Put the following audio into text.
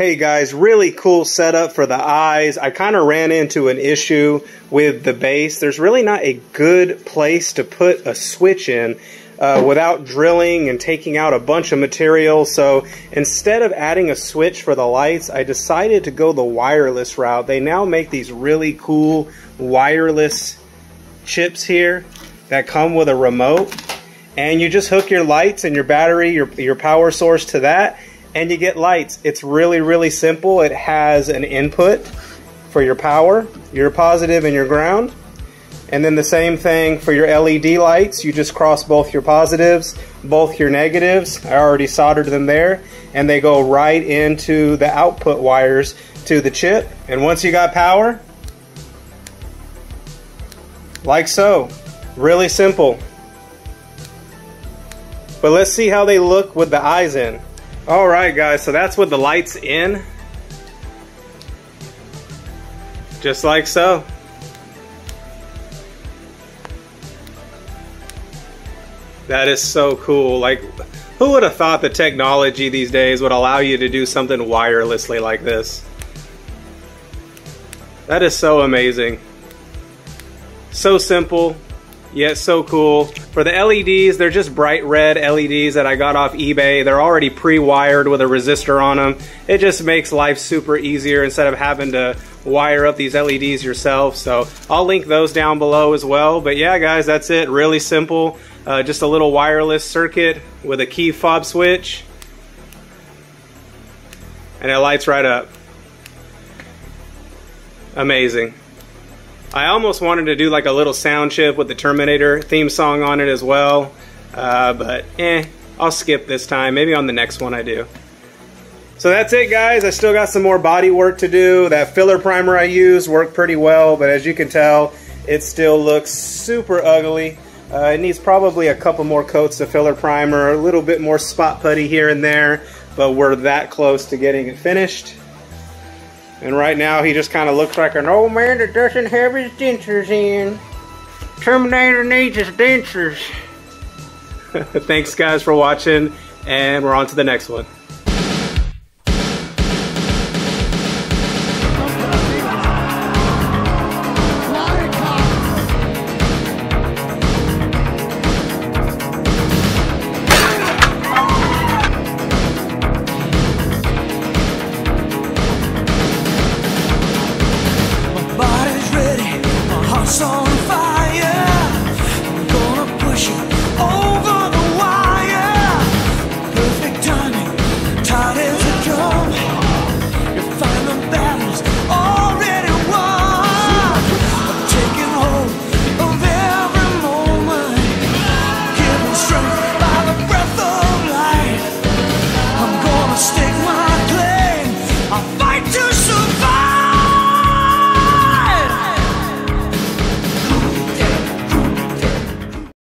Hey guys, really cool setup for the eyes. I kind of ran into an issue with the base. There's really not a good place to put a switch in uh, without drilling and taking out a bunch of material. So instead of adding a switch for the lights, I decided to go the wireless route. They now make these really cool wireless chips here that come with a remote. And you just hook your lights and your battery, your, your power source to that and you get lights. It's really, really simple. It has an input for your power, your positive and your ground. And then the same thing for your LED lights. You just cross both your positives, both your negatives. I already soldered them there. And they go right into the output wires to the chip. And once you got power, like so. Really simple. But let's see how they look with the eyes in. All right, guys, so that's with the lights in. Just like so. That is so cool. Like, who would have thought the technology these days would allow you to do something wirelessly like this? That is so amazing. So simple, yet so cool. For the LEDs, they're just bright red LEDs that I got off eBay. They're already pre-wired with a resistor on them. It just makes life super easier instead of having to wire up these LEDs yourself. So I'll link those down below as well. But yeah, guys, that's it. Really simple. Uh, just a little wireless circuit with a key fob switch. And it lights right up. Amazing. I almost wanted to do like a little sound chip with the Terminator theme song on it as well, uh, but eh, I'll skip this time. Maybe on the next one I do. So that's it guys, I still got some more body work to do. That filler primer I used worked pretty well, but as you can tell, it still looks super ugly. Uh, it needs probably a couple more coats of filler primer, a little bit more spot putty here and there, but we're that close to getting it finished. And right now he just kind of looks like an old man that doesn't have his dentures in. Terminator needs his dentures. Thanks guys for watching and we're on to the next one.